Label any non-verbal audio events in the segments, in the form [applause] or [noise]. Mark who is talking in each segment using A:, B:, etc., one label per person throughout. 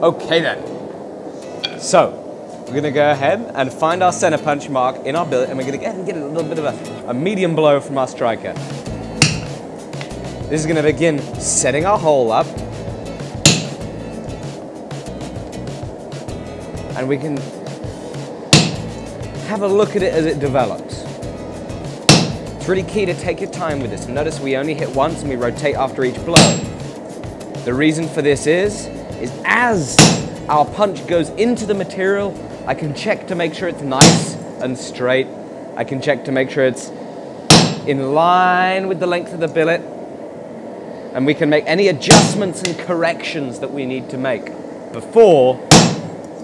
A: Okay then. So, we're gonna go ahead and find our center punch mark in our billet and we're gonna get, get a little bit of a, a medium blow from our striker. This is gonna begin setting our hole up. And we can have a look at it as it develops. It's really key to take your time with this. Notice we only hit once and we rotate after each blow. The reason for this is, is as our punch goes into the material, I can check to make sure it's nice and straight. I can check to make sure it's in line with the length of the billet. And we can make any adjustments and corrections that we need to make before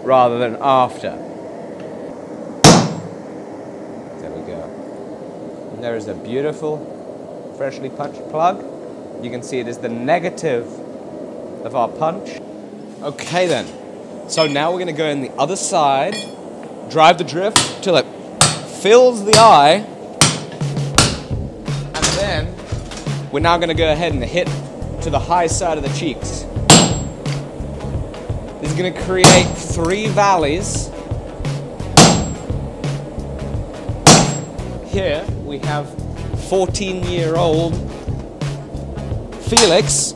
A: rather than after. There we go. And there is a beautiful, freshly punched plug. You can see it is the negative of our punch. Okay then, so now we're going to go in the other side, drive the drift till it fills the eye, and then we're now going to go ahead and hit to the high side of the cheeks. This is going to create three valleys. Here we have 14 year old Felix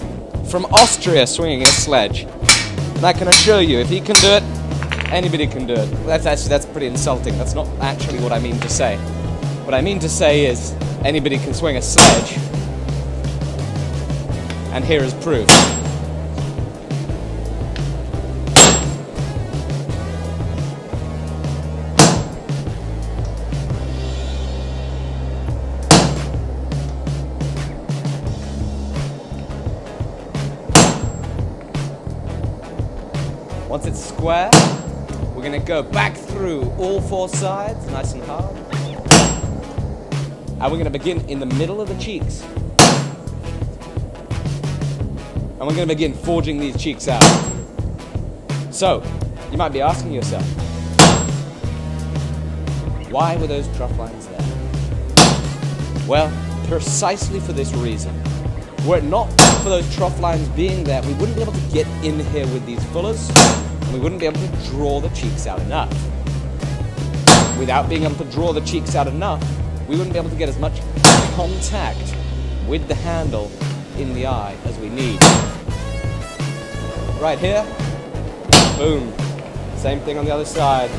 A: from Austria swinging a sledge. And I can assure you, if he can do it, anybody can do it. That's actually that's pretty insulting. That's not actually what I mean to say. What I mean to say is anybody can swing a sledge. And here is proof. Once it's square, we're gonna go back through all four sides, nice and hard. And we're gonna begin in the middle of the cheeks. And we're gonna begin forging these cheeks out. So, you might be asking yourself, why were those trough lines there? Well, precisely for this reason. Were it not for those trough lines being there, we wouldn't be able to get in here with these fullers, and we wouldn't be able to draw the cheeks out enough. Without being able to draw the cheeks out enough, we wouldn't be able to get as much contact with the handle in the eye as we need. Right here, boom. Same thing on the other side.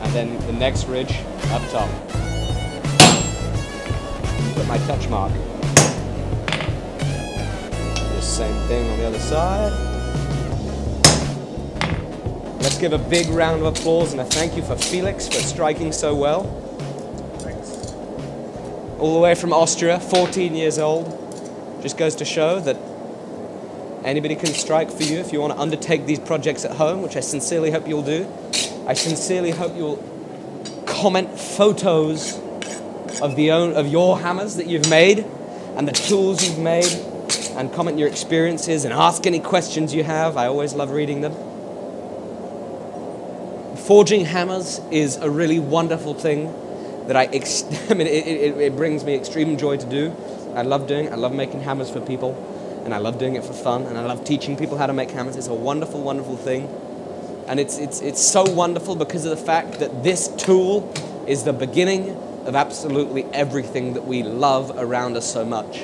A: And then the next ridge up top put my touch mark. The same thing on the other side. Let's give a big round of applause and a thank you for Felix for striking so well.
B: Thanks.
A: All the way from Austria, 14 years old. Just goes to show that anybody can strike for you if you want to undertake these projects at home, which I sincerely hope you'll do. I sincerely hope you'll comment photos of the own of your hammers that you've made and the tools you've made and comment your experiences and ask any questions you have. I always love reading them. Forging hammers is a really wonderful thing that I, [laughs] I mean, it, it, it brings me extreme joy to do. I love doing it. I love making hammers for people, and I love doing it for fun, and I love teaching people how to make hammers. It's a wonderful, wonderful thing. And it's, it's, it's so wonderful because of the fact that this tool is the beginning of absolutely everything that we love around us so much.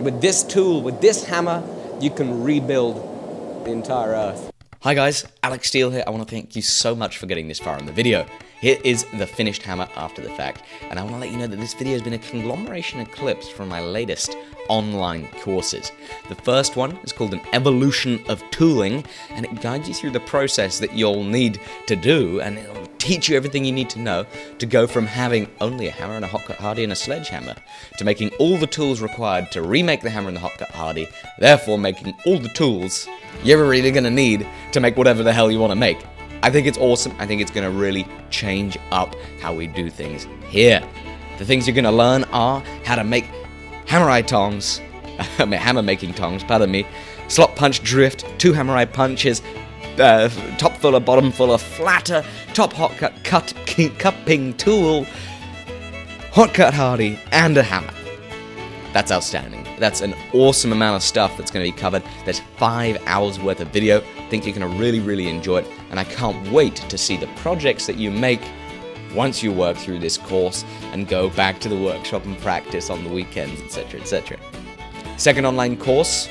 A: With this tool, with this hammer, you can rebuild the entire earth.
C: Hi guys, Alec Steele here. I want to thank you so much for getting this far in the video. Here is the finished hammer after the fact, and I want to let you know that this video has been a conglomeration of clips from my latest online courses. The first one is called an evolution of tooling, and it guides you through the process that you'll need to do, and it'll teach you everything you need to know to go from having only a hammer and a hot cut hardy and a sledgehammer to making all the tools required to remake the hammer and the hot cut hardy, therefore making all the tools you're really to need to make whatever the hell you want to make. I think it's awesome. I think it's to really change up how we do things here. The things you're to learn are how to make hammer eye tongs, [laughs] hammer making tongs, pardon me, slot punch drift, two hammer eye punches, uh, top fuller, bottom fuller, flatter, top hot cut, cut cupping tool, hot cut hardy, and a hammer. That's outstanding. that's an awesome amount of stuff that's going to be covered. There's five hours worth of video. I think you're going to really, really enjoy it, and I can't wait to see the projects that you make once you work through this course and go back to the workshop and practice on the weekends, etc., etc. Second online course,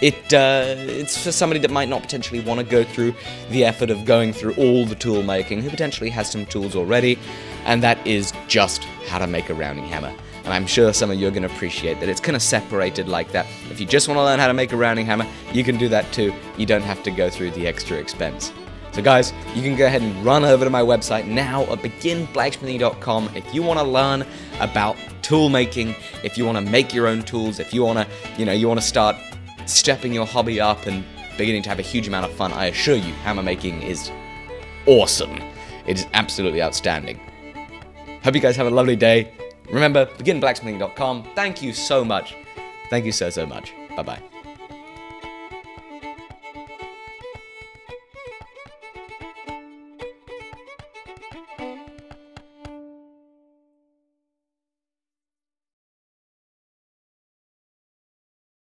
C: it uh, it's for somebody that might not potentially want to go through the effort of going through all the tool making, who potentially has some tools already, and that is just how to make a rounding hammer. And I'm sure some of you are going to appreciate that it's kind of separated like that. If you just want to learn how to make a rounding hammer, you can do that too. You don't have to go through the extra expense. So, guys, you can go ahead and run over to my website now at beginblacksmithing.com if you want to learn about tool making, if you want to make your own tools, if you want to, you know, you want to start stepping your hobby up and beginning to have a huge amount of fun. I assure you, hammer making is awesome. It is absolutely outstanding. Hope you guys have a lovely day. Remember, beginblacksmithing.com. Thank you so much. Thank you so, so much. Bye bye.